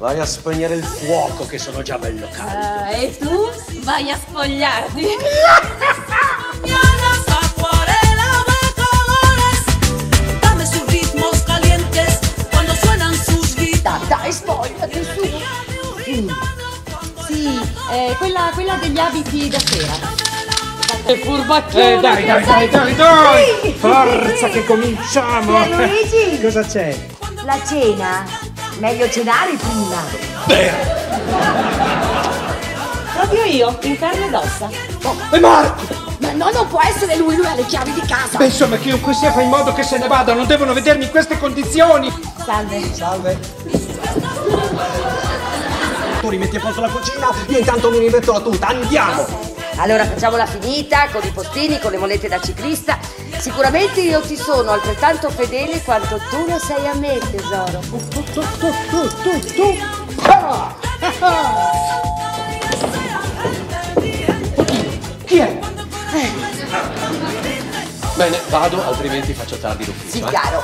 Vai a spegnere il fuoco che sono già bello caldo. Ah, e tu vai a spogliarti. Dai, dai, spogliati su. Sì, eh, quella, quella degli abiti da sera. Che furbacchione! Eh, dai, dai, dai, dai, dai! Forza che cominciamo! Luigi, Cosa c'è? la cena. Meglio cenare prima. Proprio io, in carne ed ossa. E Marco! Ma no, non può essere lui, lui ha le chiavi di casa. Beh, insomma, chiunque sia fa in modo che se ne vada, non devono vedermi in queste condizioni! Salve. Salve. Tu rimetti a posto la cucina, io intanto mi rimetto la tuta. Andiamo! Allora facciamola finita con i postini, con le monete da ciclista. Sicuramente io ti sono altrettanto fedele quanto tu lo sei a me, tesoro. Tu, tu, tu, tu, tu, tu! Ah! Ah! Chi è? Bene, vado, altrimenti faccio tardi d'ufficio. Sì, eh. caro.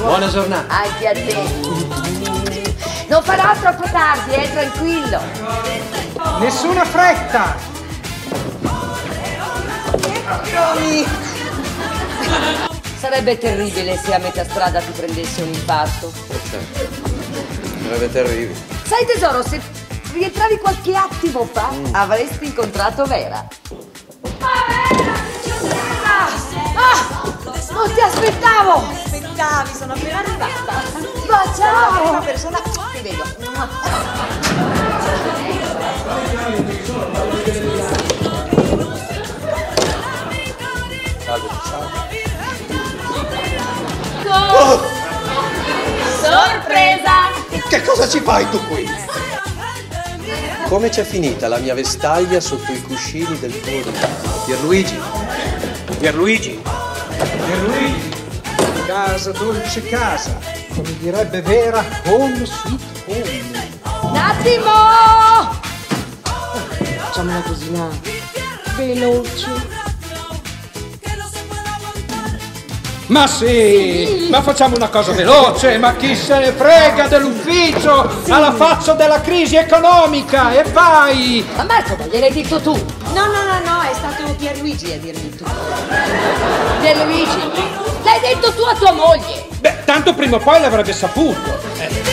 Buona giornata. Anche a te. Non farà troppo tardi, eh, tranquillo. Nessuna fretta! Sarebbe terribile se a metà strada ti prendesse un infarto. Sarebbe terribile. Sai tesoro, se rientravi qualche attimo fa, avresti incontrato Vera. Ah, non ti aspettavo! Aspettavi, sono appena arrivata. Ma ciao! persona ti vedo. Salve, ciao. Sorpresa! Che cosa ci fai tu qui? Come c'è finita la mia vestaglia sotto i cuscini del tuo letto? Pierluigi? Pierluigi? Pierluigi! Casa, dolce casa! Come direbbe Vera, home sweet home! Un attimo! Facciamo una cosina veloce. Ma sì, ma facciamo una cosa veloce, ma chi se ne frega dell'ufficio alla faccia della crisi economica e vai! Ma Marco, ma gliel'hai detto tu? No, no, no, no, è stato Pierluigi a dirmi tutto. Pierluigi, l'hai detto tu a tua moglie! Beh, tanto prima o poi l'avrebbe saputo. Eh.